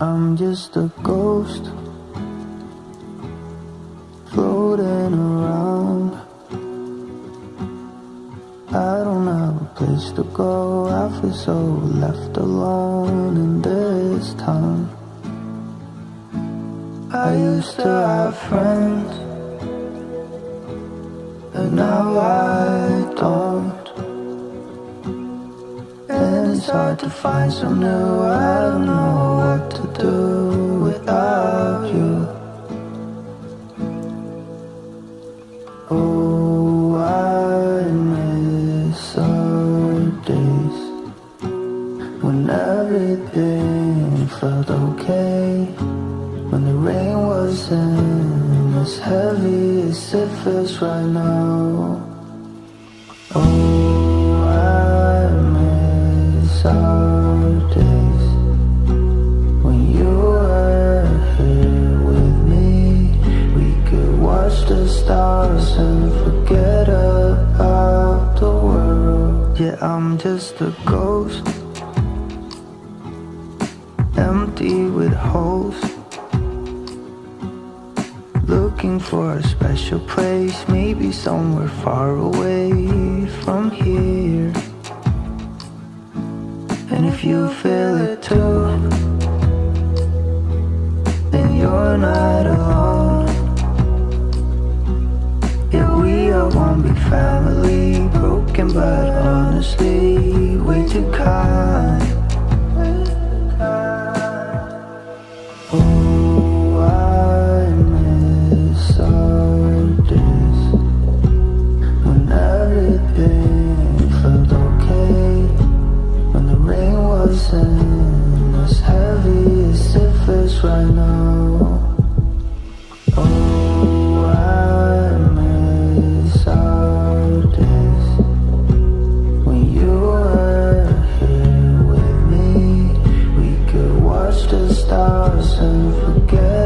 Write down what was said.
I'm just a ghost floating around. I don't have a place to go. I feel so left alone in this town. I used to have friends, and now I don't. It's hard to find some new. I don't know what to do without you. Oh, I miss our days when everything felt okay. When the rain wasn't as heavy as it feels right now. Oh, the stars and forget about the world. Yeah, I'm just a ghost, empty with holes. Looking for a special place, maybe somewhere far away from here. And if you feel it too, then you're not alone. Yeah, we are one big family, broken but honestly way too kind. as heavy as right now. Oh, I miss our days when you were here with me. We could watch the stars and forget.